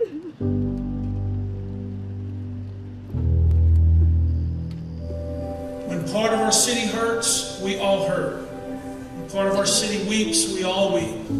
When part of our city hurts, we all hurt. When part of our city weeps, we all weep.